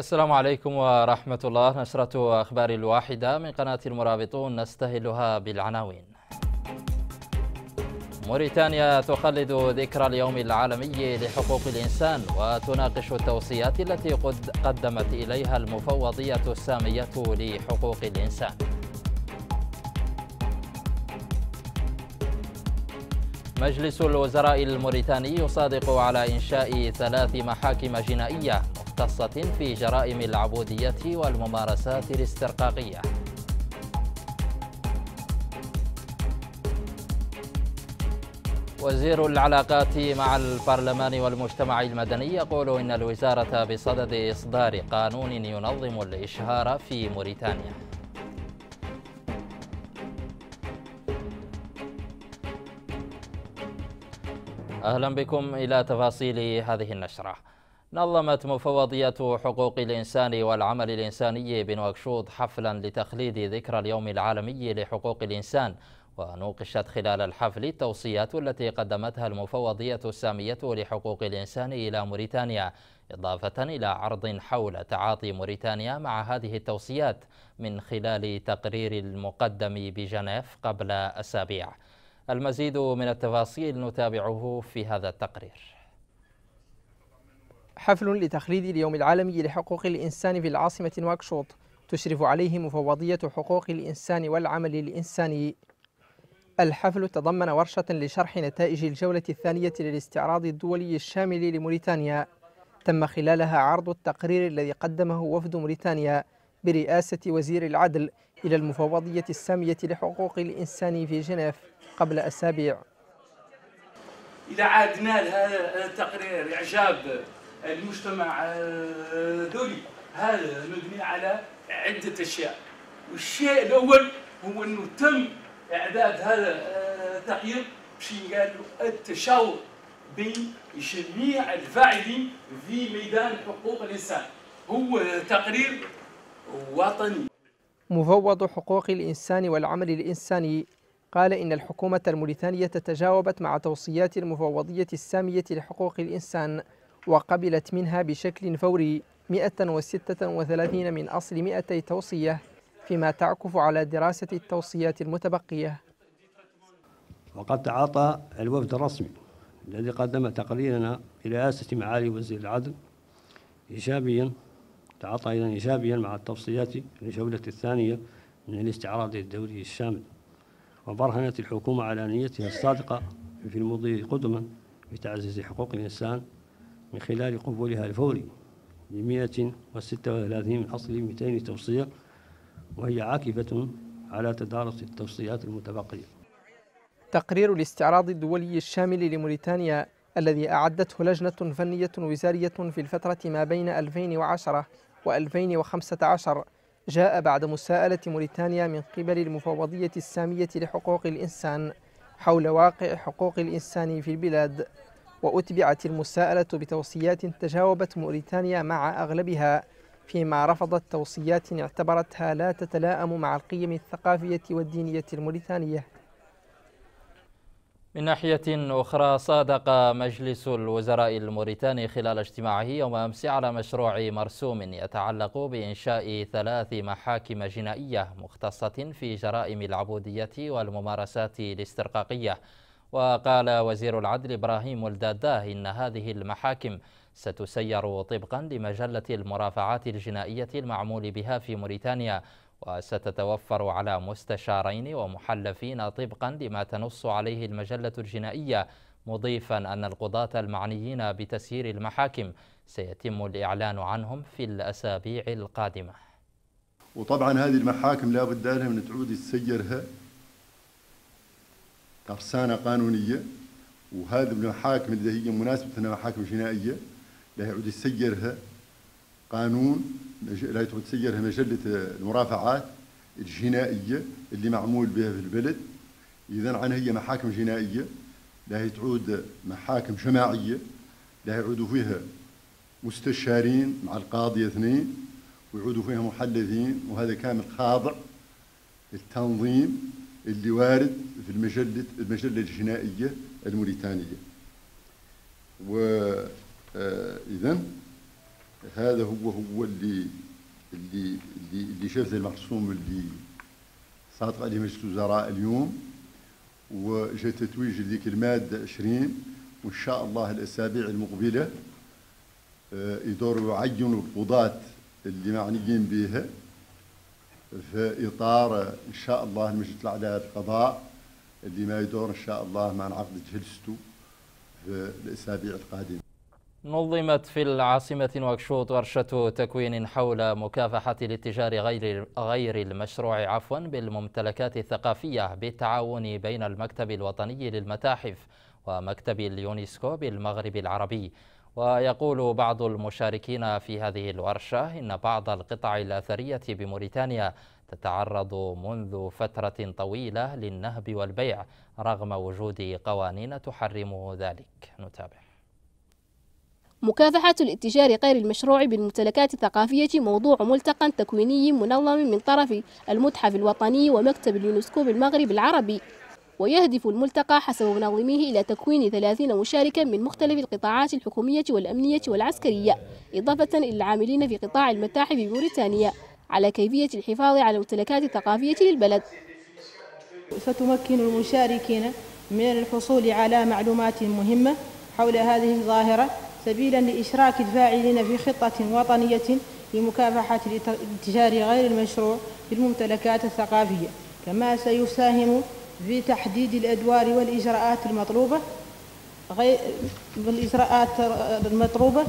السلام عليكم ورحمة الله. نشرة أخبار الواحدة من قناة المرابطون نستهلها بالعناوين. موريتانيا تخلد ذكرى اليوم العالمي لحقوق الإنسان وتناقش التوصيات التي قدمت إليها المفوضية السامية لحقوق الإنسان. مجلس الوزراء الموريتاني يصادق على إنشاء ثلاث محاكم جنائية مختصة في جرائم العبودية والممارسات الاسترقاقية. وزير العلاقات مع البرلمان والمجتمع المدني يقول إن الوزارة بصدد إصدار قانون ينظم الإشهار في موريتانيا. أهلا بكم إلى تفاصيل هذه النشرة. نظمت مفوضية حقوق الإنسان والعمل الإنساني بنواكشوط حفلا لتخليد ذكرى اليوم العالمي لحقوق الإنسان ونوقشت خلال الحفل التوصيات التي قدمتها المفوضية السامية لحقوق الإنسان إلى موريتانيا إضافة إلى عرض حول تعاطي موريتانيا مع هذه التوصيات من خلال تقرير المقدم بجنيف قبل أسابيع. المزيد من التفاصيل نتابعه في هذا التقرير. حفل لتخليد اليوم العالمي لحقوق الإنسان في العاصمة نواكشوط تشرف عليه مفوضية حقوق الإنسان والعمل الإنساني. الحفل تضمن ورشة لشرح نتائج الجولة الثانية للاستعراض الدولي الشامل لموريتانيا. تم خلالها عرض التقرير الذي قدمه وفد موريتانيا برئاسة وزير العدل إلى المفوضية السامية لحقوق الإنسان في جنيف قبل أسابيع. إذا عادنا لهذا التقرير إعجاب. المجتمع الدولي هذا مبني على عدة أشياء. والشيء الأول هو أنه تم إعداد هذا التقرير باش قال التشاور بين جميع الفاعلين في ميدان حقوق الإنسان. هو تقرير وطني. مفوض حقوق الإنسان والعمل الإنساني. قال إن الحكومة الموريتانية تجاوبت مع توصيات المفوضية السامية لحقوق الإنسان. وقبلت منها بشكل فوري 136 من أصل 200 توصية فيما تعكف على دراسة التوصيات المتبقية. وقد تعاطى الوفد الرسمي الذي قدم تقريرنا برئاسة معالي وزير العدل إيجابيا تعاطى أيضا إيجابيا مع التوصيات للجولة الثانية من الاستعراض الدوري الشامل. وبرهنت الحكومة على نيتها الصادقة في المضي قدما بتعزيز حقوق الإنسان من خلال قبولها الفوري ل 136 من أصل 200 توصية وهي عاكفة على تدارس التوصيات المتبقية. تقرير الاستعراض الدولي الشامل لموريتانيا الذي أعدته لجنة فنية وزارية في الفترة ما بين 2010 و2015 جاء بعد مساءلة موريتانيا من قبل المفوضية السامية لحقوق الإنسان حول واقع حقوق الإنسان في البلاد. وأتبعت المساءلة بتوصيات تجاوبت موريتانيا مع أغلبها فيما رفضت توصيات اعتبرتها لا تتلائم مع القيم الثقافية والدينية الموريتانية. من ناحية أخرى صادق مجلس الوزراء الموريتاني خلال اجتماعه يوم أمس على مشروع مرسوم يتعلق بإنشاء ثلاث محاكم جنائية مختصة في جرائم العبودية والممارسات الاسترقاقية. وقال وزير العدل إبراهيم الداداه إن هذه المحاكم ستسير طبقا لمجلة المرافعات الجنائية المعمول بها في موريتانيا وستتوفر على مستشارين ومحلفين طبقا لما تنص عليه المجلة الجنائية مضيفا أن القضاة المعنيين بتسيير المحاكم سيتم الإعلان عنهم في الأسابيع القادمة. وطبعا هذه المحاكم لا بد لها من تعود تسيرها. ترسانة قانونية وهذه المحاكم اللي هي مناسبة أنها محاكم جنائية لا يعود يسيرها قانون لا يعود تسيرها مجلة المرافعات الجنائية اللي معمول بها في البلد. إذا عنها هي محاكم جنائية لا تعود محاكم جماعية لا يعودوا فيها مستشارين مع القاضي اثنين ويعودوا فيها محلفين وهذا كامل خاضع التنظيم اللي وارد في المجلة المجلة الجنائية الموريتانية. وإذا هذا هو هو اللي اللي اللي اللي شاف المرسوم اللي صادق عليه مجلس الوزراء اليوم وجاء تتويج لذيك المادة 20 وإن شاء الله الأسابيع المقبلة آه، يدوروا يعينوا القضاة اللي معنيين بها. في إطار إن شاء الله المجلس الأعلى للقضاء اللي ما يدور إن شاء الله مع عقد جلسته في الأسابيع القادمة. نظمت في العاصمة نواكشوط ورشة تكوين حول مكافحة الاتجار غير غير المشروع عفوا بالممتلكات الثقافية بالتعاون بين المكتب الوطني للمتاحف ومكتب اليونسكو بالمغرب العربي. ويقول بعض المشاركين في هذه الورشة إن بعض القطع الأثرية بموريتانيا تتعرض منذ فترة طويلة للنهب والبيع رغم وجود قوانين تحرم ذلك. نتابع. مكافحة الاتجار غير المشروع بالممتلكات الثقافية موضوع ملتقى تكويني منظم من طرف المتحف الوطني ومكتب اليونسكو بالمغرب العربي. ويهدف الملتقى حسب منظميه إلى تكوين 30 مشاركا من مختلف القطاعات الحكومية والأمنية والعسكرية إضافة إلى العاملين في قطاع المتاحف بموريتانيا على كيفية الحفاظ على الممتلكات الثقافية للبلد. ستمكن المشاركين من الحصول على معلومات مهمة حول هذه الظاهرة سبيلا لإشراك الفاعلين في خطة وطنية لمكافحة الاتجار غير المشروع بالممتلكات الثقافية كما سيساهم في تحديد الأدوار والإجراءات المطلوبة غير بالإجراءات المطلوبة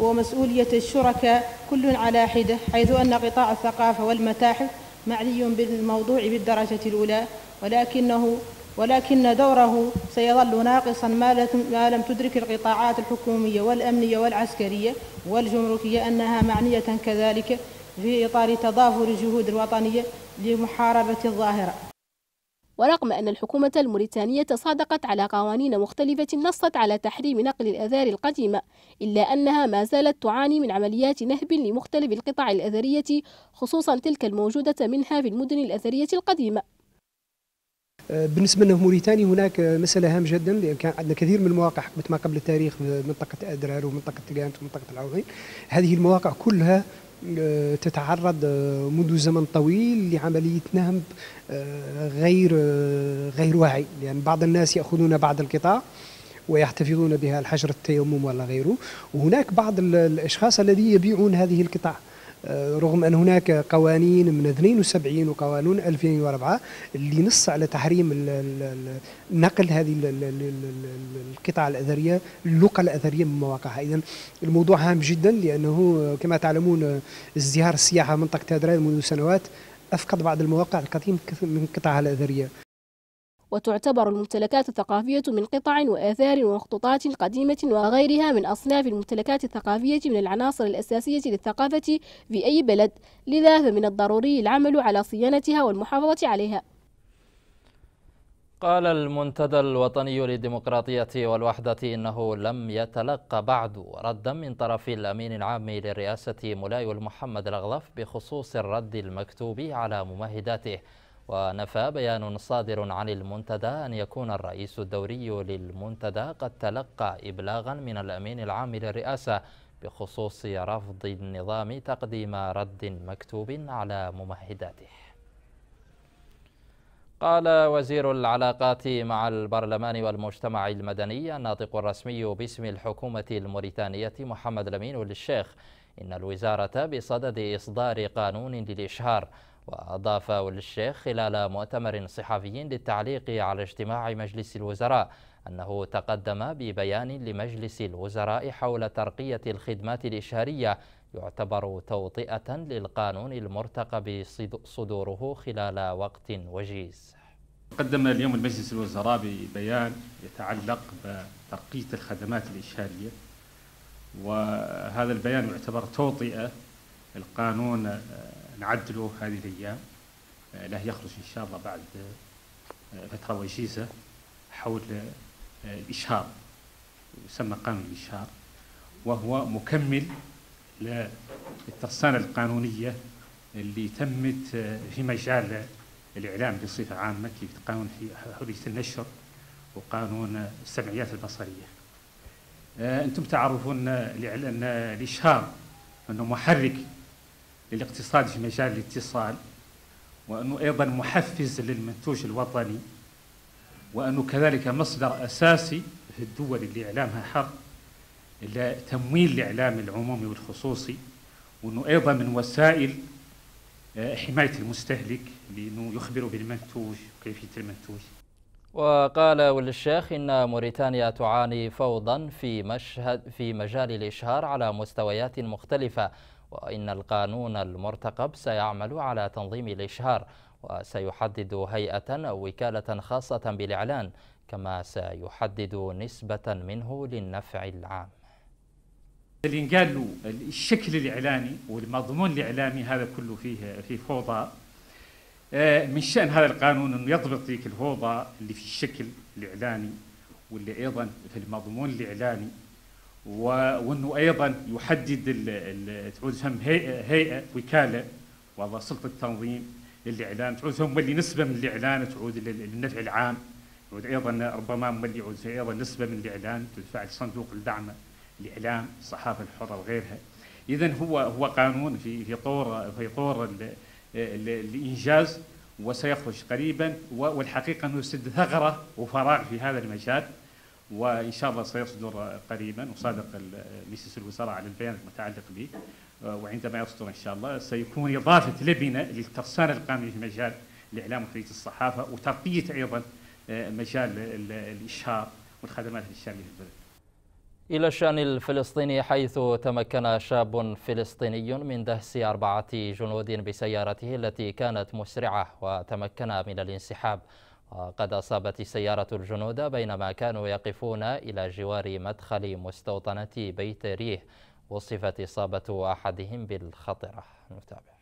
ومسؤولية الشركاء كل على حدة حيث أن قطاع الثقافة والمتاحف معني بالموضوع بالدرجة الأولى ولكنه ولكن دوره سيظل ناقصا ما لم تدرك القطاعات الحكومية والأمنية والعسكرية والجمركية أنها معنية كذلك في إطار تضافر الجهود الوطنية لمحاربة الظاهرة. ورغم أن الحكومة الموريتانية صادقت على قوانين مختلفة نصت على تحريم نقل الأثار القديمة إلا أنها ما زالت تعاني من عمليات نهب لمختلف القطع الأثرية خصوصا تلك الموجودة منها في المدن الأثرية القديمة. بالنسبة لنا في موريتانيا هناك مسألة هامة جدا لأن كان عندنا كثير من المواقع حكمت ما قبل التاريخ في منطقة أدرار ومنطقة تقانت ومنطقة العوضين هذه المواقع كلها تتعرض آه، منذ زمن طويل لعملية نهب آه، غير غير واعي لأن يعني بعض الناس يأخذون بعض القطاع ويحتفظون بها الحجر التيمم ولا غيره. وهناك بعض الأشخاص الذين يبيعون هذه القطع رغم أن هناك قوانين من 72 وقانون 2004 اللي نص على تحريم نقل هذه القطع الأثرية اللقى الأثرية من مواقعها. إذا الموضوع هام جدا لأنه كما تعلمون ازدهار السياحة منطقة هادران منذ سنوات أفقد بعض المواقع القديمة من قطعها الأثرية. وتعتبر الممتلكات الثقافية من قطع وآثار ومخطوطات قديمة وغيرها من أصناف الممتلكات الثقافية من العناصر الأساسية للثقافة في أي بلد. لذا فمن الضروري العمل على صيانتها والمحافظة عليها. قال المنتدى الوطني للديمقراطية والوحدة إنه لم يتلقى بعد ردا من طرف الأمين العام للرئاسة مولاي محمد الأغلف بخصوص الرد المكتوب على ممهداته. ونفى بيان صادر عن المنتدى أن يكون الرئيس الدوري للمنتدى قد تلقى إبلاغا من الأمين العام للرئاسة بخصوص رفض النظام تقديم رد مكتوب على ممهداته. قال وزير العلاقات مع البرلمان والمجتمع المدني الناطق الرسمي باسم الحكومة الموريتانية محمد لمين للشيخ إن الوزارة بصدد إصدار قانون للإشهار وأضاف الشيخ خلال مؤتمر صحفي للتعليق على اجتماع مجلس الوزراء أنه تقدم ببيان لمجلس الوزراء حول ترقية الخدمات الإشهارية يعتبر توطئة للقانون المرتقب صدوره خلال وقت وجيز. قدم اليوم المجلس الوزراء ببيان يتعلق بترقية الخدمات الإشهارية وهذا البيان يعتبر توطئة القانون نعدله هذه الأيام. آه، له يخرج إن شاء الله بعد آه، فترة وجيزة حول آه، الإشهار. يسمى قانون الإشهار. وهو مكمل للترسانة القانونية اللي تمت في مجال الإعلام بصفة عامة كيف قانون حرية النشر وقانون السمعيات البصرية. أنتم تعرفون ان الإشهار أنه محرك للاقتصاد في مجال الاتصال وأنه أيضا محفز للمنتوج الوطني وأنه كذلك مصدر أساسي في الدول اللي إعلامها حر تمويل الإعلام العمومي والخصوصي وأنه أيضا من وسائل آه، حماية المستهلك لأنه يخبر بالمنتوج وكيفية المنتوج. وقال ولي الشيخ إن موريتانيا تعاني فوضا في مشهد في مجال الإشهار على مستويات مختلفة وإن القانون المرتقب سيعمل على تنظيم الإشهار وسيحدد هيئة أو وكالة خاصة بالإعلان كما سيحدد نسبة منه للنفع العام. اللي قال له الشكل الإعلاني والمضمون الإعلامي هذا كله فيه فيه فوضى. آه، من شأن هذا القانون أنه يضبط ذيك الفوضى اللي في الشكل الإعلاني واللي أيضا في المضمون الإعلاني وأنه أيضا يحدد تعود فهم هيئة وكالة والله سلطة تنظيم للإعلام تعود فهم مولي نسبة من الإعلان تعود للنفع العام. تعود أيضا ربما مولي يعود أيضا نسبة من الإعلان. تدفع لصندوق الدعم الإعلام الصحافة الحرة وغيرها. إذا هو هو قانون في في طور في طور الإنجاز وسيخرج قريبا والحقيقة أنه يسد ثغرة وفراغ في هذا المجال. وإن شاء الله سيصدر قريبا وصادق مجلس الوزراء على البيان المتعلق به. وعندما يصدر إن شاء الله سيكون إضافة لبنة للترسانة القانونية في مجال الإعلام وحرية الصحافة وترقية أيضا مجال الإشهار والخدمات الإشهارية في البلد. إلى الشأن الفلسطيني حيث تمكن شاب فلسطيني من دهس أربعة جنود بسيارته التي كانت مسرعة وتمكن من الانسحاب. وقد أصابت السيارة الجنود بينما كانوا يقفون إلى جوار مدخل مستوطنة بيت ريه وصفت إصابة أحدهم بالخطرة. نتابع.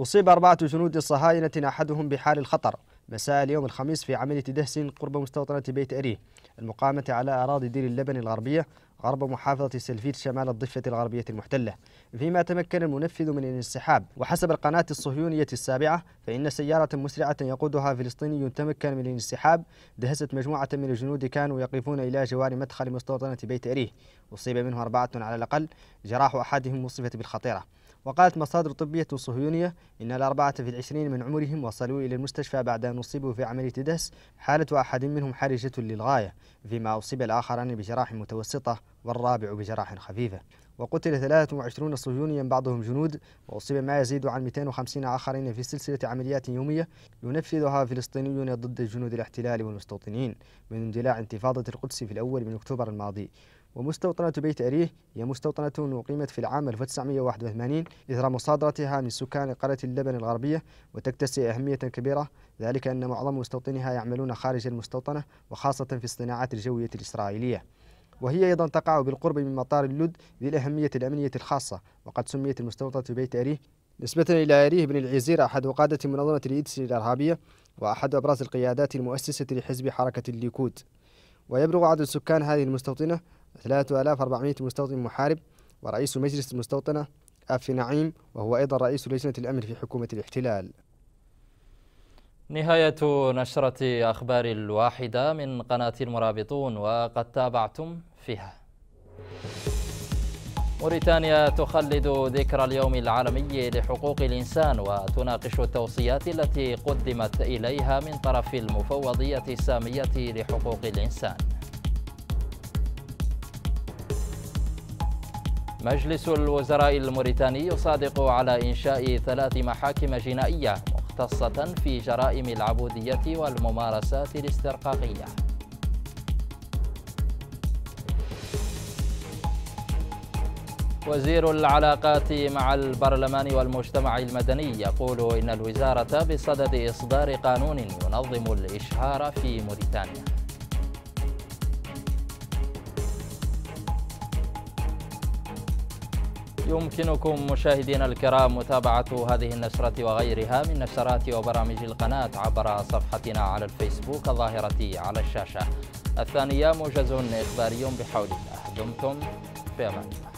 أصيب أربعة جنود صهاينة أحدهم بحال الخطر. مساء اليوم الخميس في عملية دهس قرب مستوطنة بيت أريه المقامة على أراضي دير اللبن الغربية غرب محافظة سلفيت شمال الضفة الغربية المحتلة. فيما تمكن المنفذ من الانسحاب وحسب القناة الصهيونية السابعة فإن سيارة مسرعة يقودها فلسطيني تمكن من الانسحاب دهست مجموعة من الجنود كانوا يقفون إلى جوار مدخل مستوطنة بيت أريه أصيب منه أربعة على الأقل جراح أحدهم وصفت بالخطيرة. وقالت مصادر طبية صهيونية إن الأربعة في العشرين من عمرهم وصلوا إلى المستشفى بعد أن أصيبوا في عملية دهس حالة أحد منهم حرجة للغاية فيما أصيب الآخران بجراح متوسطة والرابع بجراح خفيفة. وقتل 23 صهيونيا بعضهم جنود وأصيب ما يزيد عن 250 آخرين في سلسلة عمليات يومية ينفذها فلسطينيون ضد جنود الاحتلال والمستوطنين من اندلاع انتفاضة القدس في الأول من أكتوبر الماضي. ومستوطنة بيت أريه هي مستوطنة أقيمت في العام 1981 إثر مصادرتها من سكان قرية اللبن الغربية وتكتسي أهمية كبيرة ذلك أن معظم مستوطنيها يعملون خارج المستوطنة وخاصة في الصناعات الجوية الإسرائيلية. وهي أيضا تقع بالقرب من مطار اللد ذي الأهمية الأمنية الخاصة وقد سميت المستوطنة بيت أريه نسبة إلى أريه بن العزير أحد قادة منظمة الإيدس الإرهابية وأحد أبرز القيادات المؤسسة لحزب حركة الليكود. ويبلغ عدد سكان هذه المستوطنة 3400 مستوطن محارب ورئيس مجلس المستوطنة أفي نعيم وهو أيضا رئيس لجنة الأمن في حكومة الاحتلال. نهاية نشرة أخبار الواحدة من قناة المرابطون وقد تابعتم فيها. موريتانيا تخلد ذكرى اليوم العالمي لحقوق الإنسان وتناقش التوصيات التي قدمت إليها من طرف المفوضية السامية لحقوق الإنسان. مجلس الوزراء الموريتاني يصادق على إنشاء ثلاث محاكم جنائية مختصة في جرائم العبودية والممارسات الاسترقاقية. وزير العلاقات مع البرلمان والمجتمع المدني يقول إن الوزارة بصدد إصدار قانون ينظم الإشهار في موريتانيا. يمكنكم مشاهدينا الكرام متابعة هذه النشرة وغيرها من نشرات وبرامج القناة عبر صفحتنا على الفيسبوك الظاهرة على الشاشة. الثانية موجز إخباري بحول الله. دمتم في أمان الله.